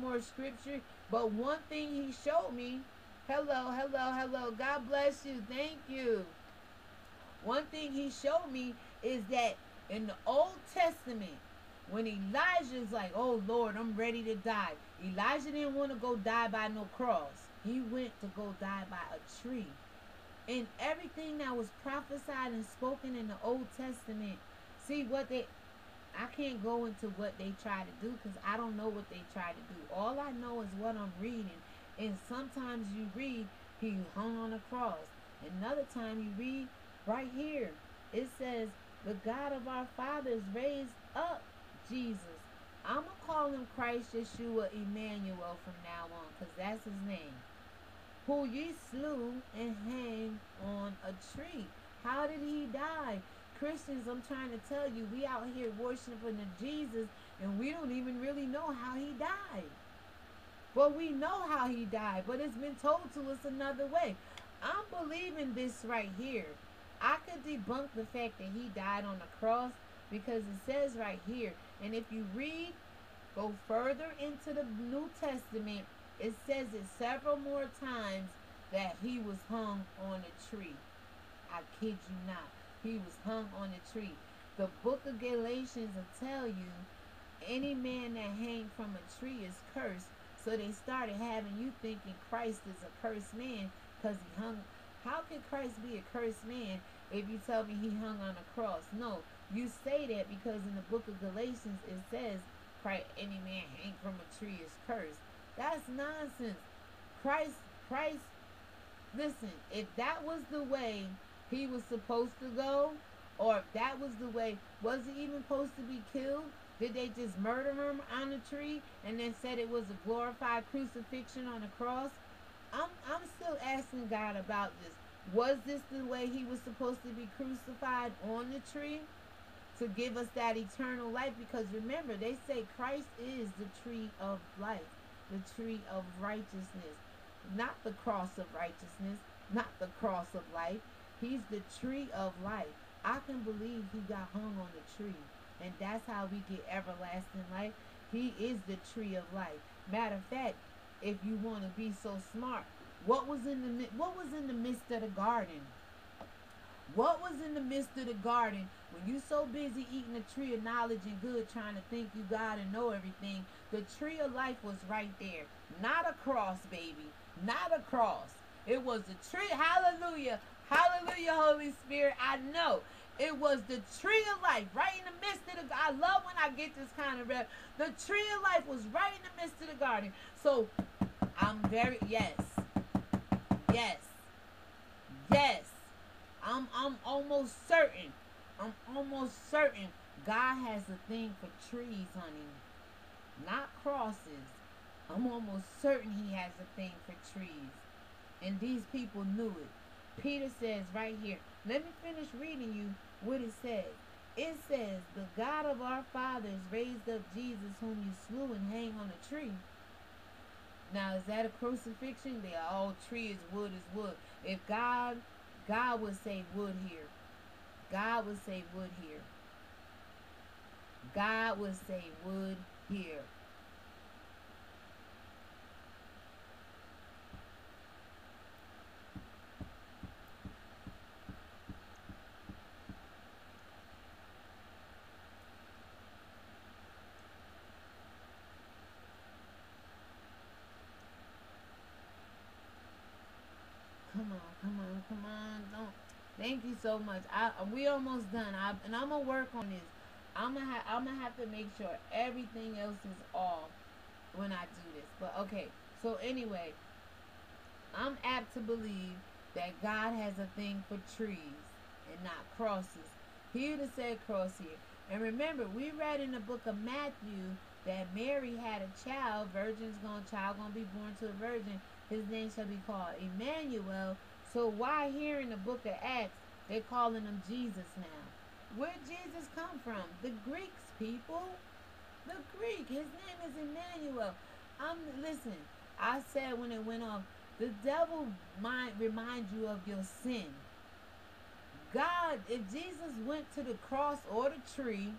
more scripture, but one thing he showed me. Hello, hello, hello. God bless you. Thank you. One thing he showed me is that in the Old Testament, when Elijah's like, oh Lord, I'm ready to die. Elijah didn't want to go die by no cross. He went to go die by a tree. And everything that was prophesied and spoken in the Old Testament, see what they I can't go into what they try to do because I don't know what they try to do. All I know is what I'm reading. And sometimes you read he hung on a cross. Another time you read right here, it says, The God of our fathers raised up Jesus. I'm going to call him Christ Yeshua Emmanuel from now on because that's his name. Who ye slew and hang on a tree. How did he die? Christians, I'm trying to tell you, we out here worshiping the Jesus and we don't even really know how he died. But we know how he died, but it's been told to us another way. I'm believing this right here. I could debunk the fact that he died on the cross because it says right here, and if you read, go further into the New Testament, it says it several more times that he was hung on a tree. I kid you not. He was hung on a tree. The book of Galatians will tell you any man that hang from a tree is cursed. So they started having you thinking Christ is a cursed man because he hung. How can Christ be a cursed man if you tell me he hung on a cross? No, you say that because in the book of Galatians it says, Christ, any man hang from a tree is cursed. That's nonsense. Christ, Christ, listen, if that was the way he was supposed to go, or if that was the way, was he even supposed to be killed? Did they just murder him on a tree and then said it was a glorified crucifixion on a cross? I'm, I'm still asking God about this. Was this the way he was supposed to be crucified on the tree? to give us that eternal life because remember they say Christ is the tree of life, the tree of righteousness, not the cross of righteousness, not the cross of life. He's the tree of life. I can believe he got hung on the tree, and that's how we get everlasting life. He is the tree of life. Matter of fact, if you want to be so smart, what was in the what was in the midst of the garden? What was in the midst of the garden when you so busy eating the tree of knowledge and good, trying to think you God and know everything? The tree of life was right there. Not a cross, baby. Not a cross. It was the tree. Hallelujah. Hallelujah, Holy Spirit. I know. It was the tree of life right in the midst of the I love when I get this kind of rep. The tree of life was right in the midst of the garden. So I'm very yes. Yes. Yes. I'm I'm almost certain. I'm almost certain God has a thing for trees, honey. Not crosses. I'm almost certain he has a thing for trees. And these people knew it. Peter says right here, let me finish reading you what it says. It says, The God of our fathers raised up Jesus, whom you slew and hang on a tree. Now, is that a crucifixion? They are all tree is wood is wood. If God God would say wood here. God would say wood here. God would say wood here. Come on, come on, come on. Don't. Thank you so much. I uh, we almost done. I and I'm gonna work on this. I'm gonna ha- I'm gonna have to make sure everything else is off when I do this. But okay. So anyway, I'm apt to believe that God has a thing for trees and not crosses. Here to say cross here. And remember, we read in the book of Matthew that Mary had a child, virgin's gonna child gonna be born to a virgin, his name shall be called Emmanuel. So why here in the book of Acts, they're calling him Jesus now? Where'd Jesus come from? The Greeks, people. The Greek. His name is Emmanuel. I'm listen. I said when it went off, the devil might remind you of your sin. God, if Jesus went to the cross or the tree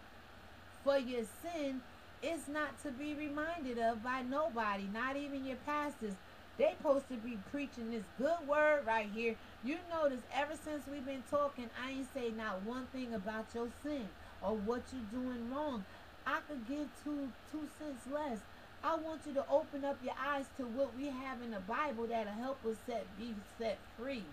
for your sin, it's not to be reminded of by nobody, not even your pastors. They supposed to be preaching this good word right here. You notice ever since we've been talking, I ain't say not one thing about your sin or what you're doing wrong. I could give two two cents less. I want you to open up your eyes to what we have in the Bible that'll help us set be set free.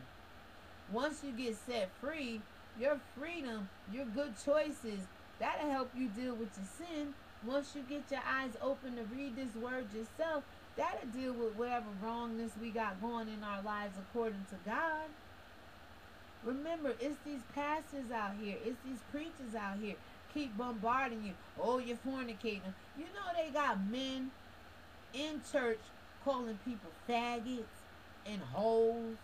Once you get set free, your freedom, your good choices, that'll help you deal with your sin. Once you get your eyes open to read this word yourself, that'll deal with whatever wrongness we got going in our lives according to God. Remember, it's these pastors out here, it's these preachers out here keep bombarding you. Oh, you're fornicating. You know they got men in church calling people faggots and hoes.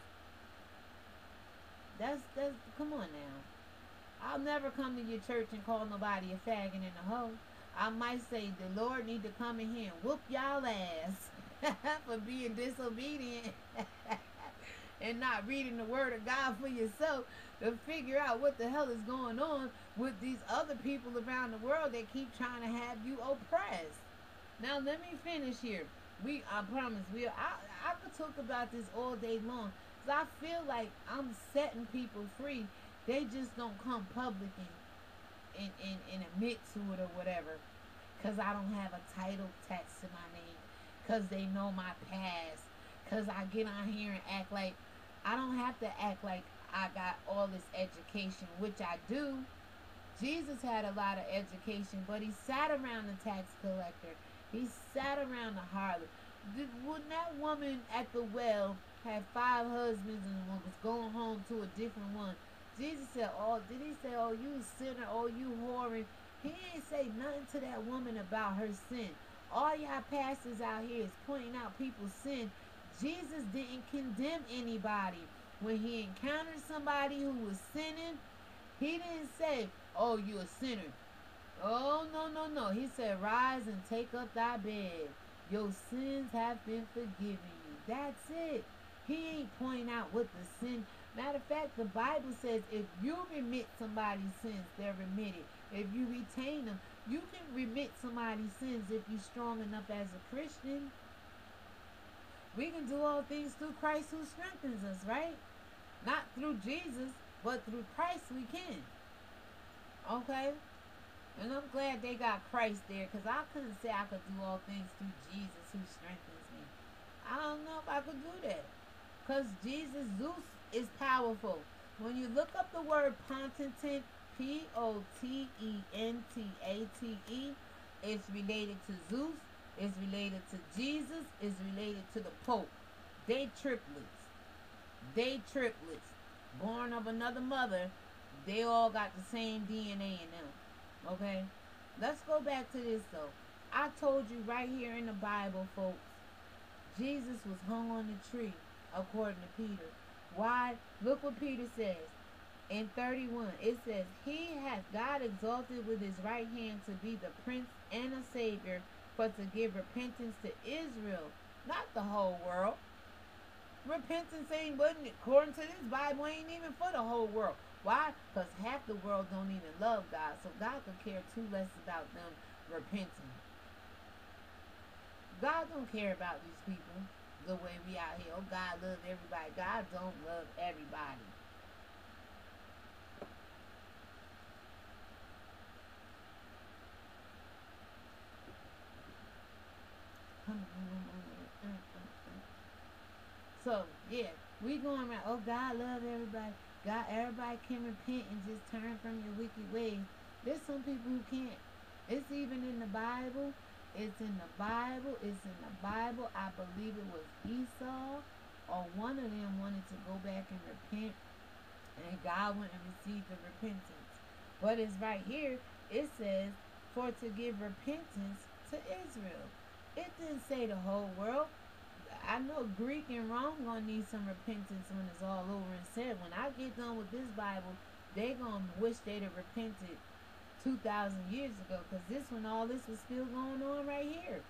That's that's come on now. I'll never come to your church and call nobody a faggot and a hoe. I might say the Lord need to come in here and whoop y'all ass for being disobedient and not reading the word of God for yourself to figure out what the hell is going on with these other people around the world that keep trying to have you oppressed. Now let me finish here. We I promise we I I could talk about this all day long. Cause I feel like I'm setting people free. They just don't come public and and, and, and admit to it or whatever. Cause I don't have a title text to my name. Cause they know my past. Cause I get on here and act like I don't have to act like I got all this education, which I do. Jesus had a lot of education, but he sat around the tax collector. He sat around the harlot. Wouldn't that woman at the well had five husbands and was going home to a different one? Jesus said, "Oh, did he say, oh you sinner, oh you whoring?" He ain't say nothing to that woman about her sin. All y'all pastors out here is pointing out people's sin. Jesus didn't condemn anybody. When he encountered somebody who was sinning, he didn't say, Oh, you a sinner. Oh, no, no, no. He said, Rise and take up thy bed. Your sins have been forgiven you. That's it. He ain't pointing out what the sin. Matter of fact, the Bible says if you remit somebody's sins, they're remitted. If you retain them, you can remit somebody's sins if you're strong enough as a Christian. We can do all things through Christ who strengthens us, right? Not through Jesus, but through Christ we can. Okay? And I'm glad they got Christ there because I couldn't say I could do all things through Jesus who strengthens me. I don't know if I could do that. Because Jesus, Zeus, is powerful. When you look up the word potentate, P O T E N T A T E, it's related to Zeus, it's related to Jesus, it's related to the Pope. They triplets. They triplets. Born of another mother, they all got the same DNA in them. Okay? Let's go back to this though. I told you right here in the Bible, folks, Jesus was hung on the tree, according to Peter. Why? Look what Peter says. In 31, it says, He hath God exalted with his right hand to be the prince and a savior, but to give repentance to Israel, not the whole world. Repentance ain't, butn't according to this Bible, ain't even for the whole world. Why? Because half the world don't even love God. So God could care too less about them repenting. God don't care about these people the way we out here. Oh, God loves everybody. God don't love everybody. So, yeah, we going around, oh, God love everybody. God, everybody can repent and just turn from your wicked ways. There's some people who can't. It's even in the Bible. It's in the Bible. It's in the Bible. I believe it was Esau or one of them wanted to go back and repent. And God went and received the repentance. But it's right here. It says, for to give repentance to Israel. It didn't say the whole world. I know Greek and Rome gonna need some repentance when it's all over and said. When I get done with this Bible, they gonna wish they'd have repented two thousand years ago, cause this when all this was still going on right here,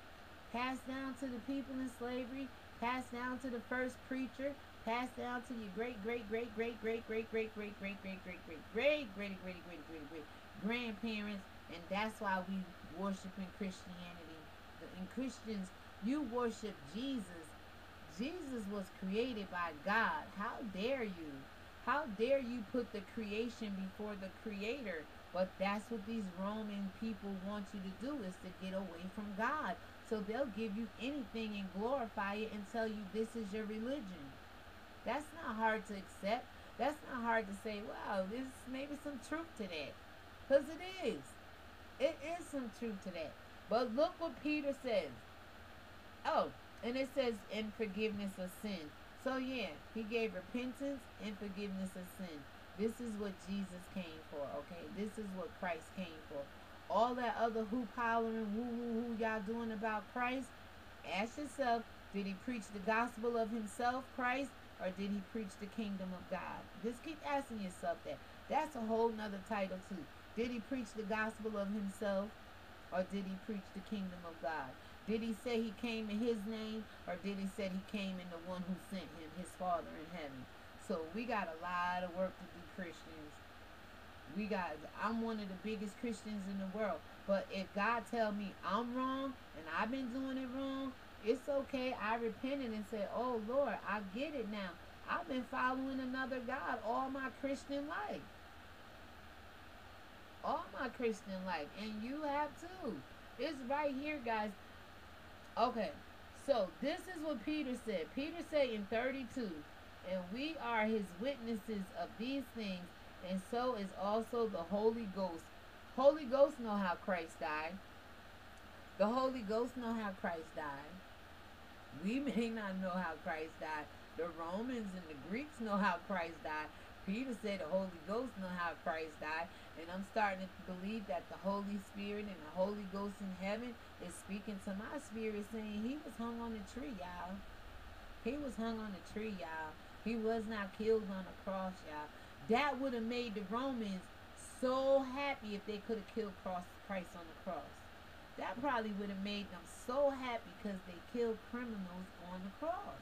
passed down to the people in slavery, passed down to the first preacher, passed down to your great great great great great great great great great great great great great great great great great great grandparents, and that's why we worshiping Christianity. In Christians, you worship Jesus. Jesus was created by God. How dare you? How dare you put the creation before the creator? But that's what these Roman people want you to do is to get away from God. So they'll give you anything and glorify it and tell you this is your religion. That's not hard to accept. That's not hard to say, wow, there's maybe some truth to that. Because it is. It is some truth to that. But look what Peter says. Oh, and it says in forgiveness of sin. So yeah, he gave repentance and forgiveness of sin. This is what Jesus came for, okay? This is what Christ came for. All that other hoop hollering, woo woo woo y'all doing about Christ, ask yourself, did he preach the gospel of himself, Christ, or did he preach the kingdom of God? Just keep asking yourself that. That's a whole nother title too. Did he preach the gospel of himself, or did he preach the kingdom of God? Did he say he came in his name, or did he say he came in the one who sent him, his Father in heaven? So we got a lot of work to do, Christians. We got. I'm one of the biggest Christians in the world. But if God tell me I'm wrong and I've been doing it wrong, it's okay. I repented and said, "Oh Lord, I get it now. I've been following another God all my Christian life." All my Christian life, and you have too. It's right here, guys. Okay, so this is what Peter said. Peter said in 32, and we are his witnesses of these things, and so is also the Holy Ghost. Holy Ghost know how Christ died. The Holy Ghost know how Christ died. We may not know how Christ died. The Romans and the Greeks know how Christ died. Peter said the Holy Ghost know how Christ died. And I'm starting to believe that the Holy Spirit and the Holy Ghost in heaven is speaking to my spirit saying he was hung on the tree, y'all. He was hung on the tree, y'all. He was not killed on the cross, y'all. That would have made the Romans so happy if they could have killed Christ on the cross. That probably would have made them so happy because they killed criminals on the cross.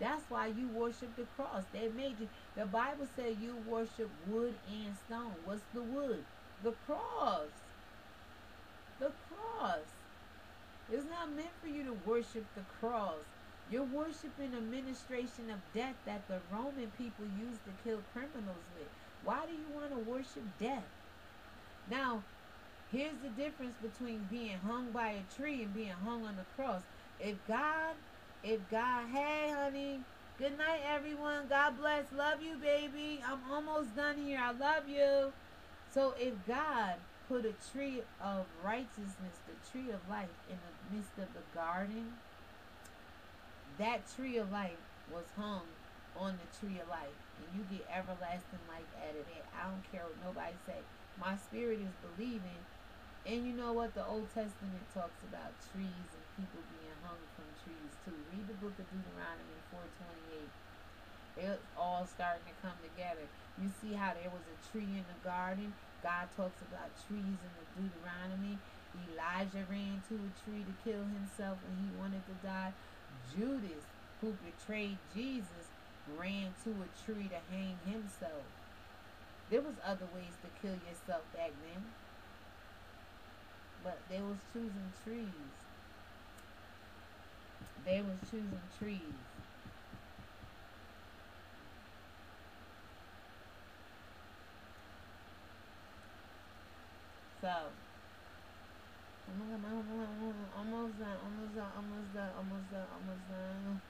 That's why you worship the cross. They made you. The Bible said you worship wood and stone. What's the wood? The cross. The cross. It's not meant for you to worship the cross. You're worshiping a ministration of death that the Roman people used to kill criminals with. Why do you want to worship death? Now, here's the difference between being hung by a tree and being hung on the cross. If God if God, hey, honey, good night, everyone. God bless. Love you, baby. I'm almost done here. I love you. So, if God put a tree of righteousness, the tree of life, in the midst of the garden, that tree of life was hung on the tree of life. And you get everlasting life out of it. I don't care what nobody say. My spirit is believing. And you know what? The Old Testament talks about trees and people being too. Read the book of Deuteronomy 428. It's all starting to come together. You see how there was a tree in the garden. God talks about trees in the Deuteronomy. Elijah ran to a tree to kill himself when he wanted to die. Judas, who betrayed Jesus, ran to a tree to hang himself. There was other ways to kill yourself back then. But they was choosing trees. They was choosing trees. So, almost done, almost done, almost done, almost done, almost done, almost done.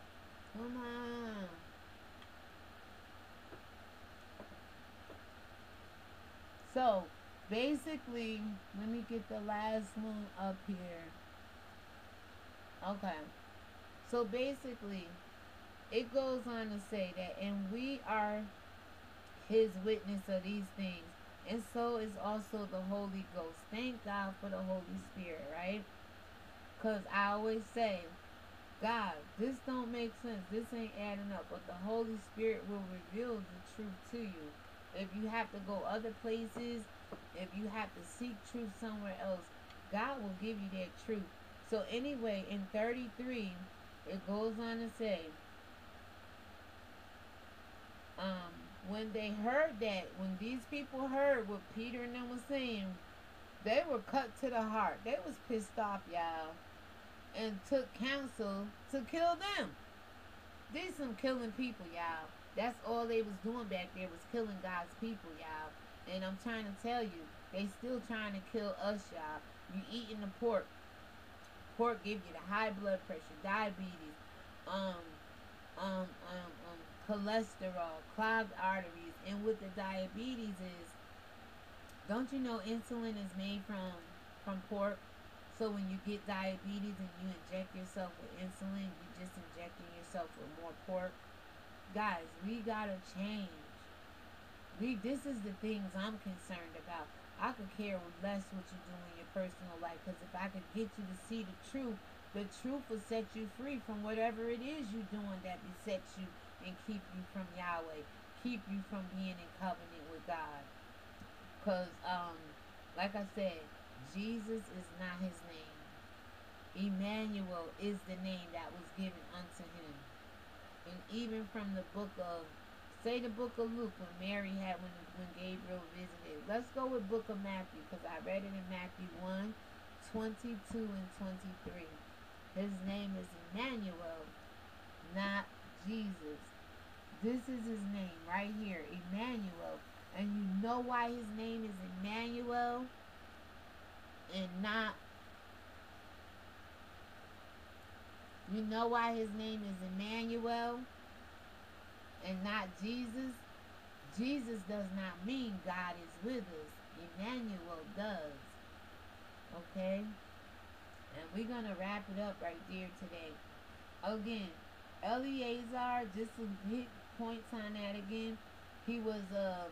Come on. So, basically, let me get the last one up here. Okay. So basically, it goes on to say that, and we are his witness of these things, and so is also the Holy Ghost. Thank God for the Holy Spirit, right? Because I always say, God, this don't make sense. This ain't adding up. But the Holy Spirit will reveal the truth to you. If you have to go other places, if you have to seek truth somewhere else, God will give you that truth. So anyway, in 33, it goes on to say, um, when they heard that, when these people heard what Peter and them was saying, They were cut to the heart. They was pissed off, y'all, and took counsel to kill them. These some killing people, y'all. That's all they was doing back there was killing God's people, y'all. And I'm trying to tell you, they still trying to kill us, y'all. You eating the pork. Pork give you the high blood pressure, diabetes, um, um, um, um, cholesterol, clogged arteries, and what the diabetes is. Don't you know insulin is made from from pork? So when you get diabetes and you inject yourself with insulin, you're just injecting yourself with more pork. Guys, we gotta change. We this is the things I'm concerned about. I could care less what you do in your personal life because if I could get you to see the truth, the truth will set you free from whatever it is you're doing that besets you and keep you from Yahweh, keep you from being in covenant with God. Because, um, like I said, Jesus is not his name. Emmanuel is the name that was given unto him. And even from the book of Say the book of Luke when Mary had when when Gabriel visited. Let's go with book of Matthew because I read it in Matthew 1, 22 and 23. His name is Emmanuel, not Jesus. This is his name right here, Emmanuel. And you know why his name is Emmanuel and not You know why his name is Emmanuel? And not Jesus, Jesus does not mean God is with us. Emmanuel does. Okay? And we're going to wrap it up right there today. Again, Eleazar, just to hit points on that again, he was a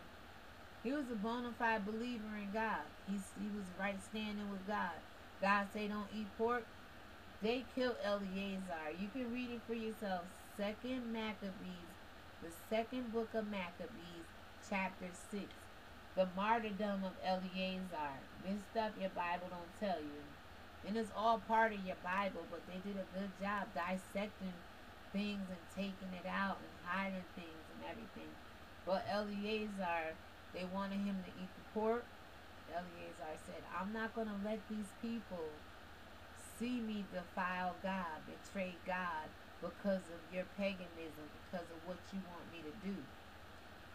he was a bona fide believer in God. He's, he was right standing with God. God say don't eat pork. They killed Eleazar. You can read it for yourself. Second Maccabees the second book of Maccabees, chapter 6. The martyrdom of Eleazar. This stuff your Bible don't tell you. And it's all part of your Bible, but they did a good job dissecting things and taking it out and hiding things and everything. But Eleazar, they wanted him to eat the pork. Eleazar said, I'm not going to let these people see me defile God, betray God, because of your paganism, because of what you want me to do.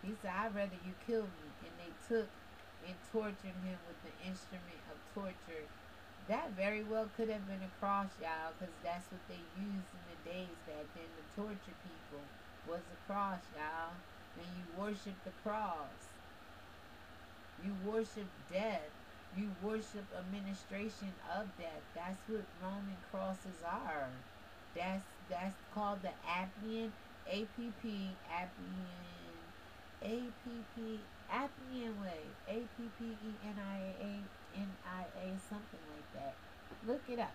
He said, I'd rather you kill me. And they took and tortured him with the instrument of torture. That very well could have been a cross, y'all, because that's what they used in the days back then to torture people, was a cross, y'all. And you worship the cross. You worship death. You worship administration of death. That's what Roman crosses are. That's that's called the Appian, APP, Appian, APP, Appian Way, A-P-P-E-N-I-A-N-I-A, something like that. Look it up.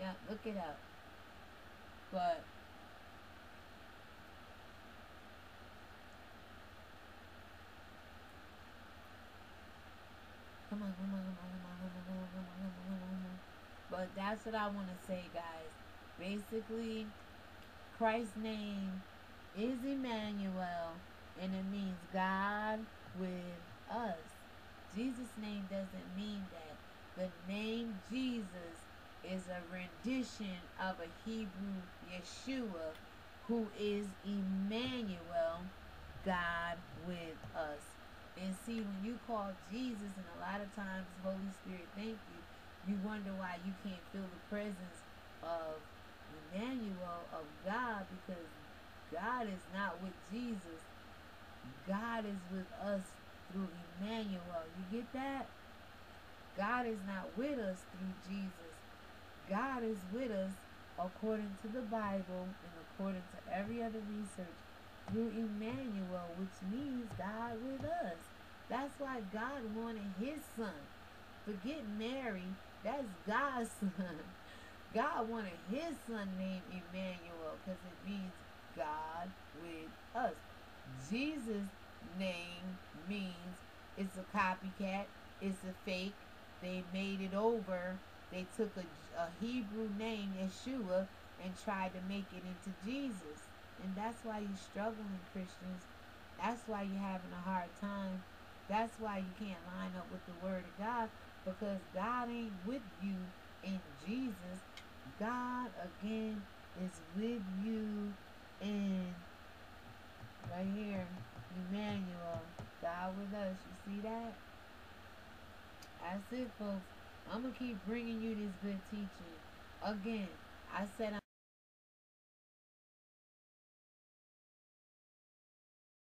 Yeah, look it up. But come on, come on, come on, come on, come on, come on, come on, come on, come on. But that's what I want to say, guys. Basically, Christ's name is Emmanuel, and it means God with us. Jesus' name doesn't mean that. The name Jesus is a rendition of a Hebrew Yeshua, who is Emmanuel, God with us. And see, when you call Jesus, and a lot of times, Holy Spirit, thank you, you wonder why you can't feel the presence of Emmanuel, of God, because God is not with Jesus. God is with us through Emmanuel. You get that? God is not with us through Jesus. God is with us according to the Bible and according to every other research through Emmanuel, which means God with us. That's why God wanted his son. Forget Mary that's God's son. God wanted his son named Emmanuel because it means God with us. Jesus' name means it's a copycat, it's a fake. They made it over. They took a, a Hebrew name, Yeshua, and tried to make it into Jesus. And that's why you're struggling, Christians. That's why you're having a hard time That's why you can't line up with the word of God because God ain't with you in Jesus. God again is with you in right here, Emmanuel. God with us. You see that? That's it, folks. I'm gonna keep bringing you this good teaching. Again, I said.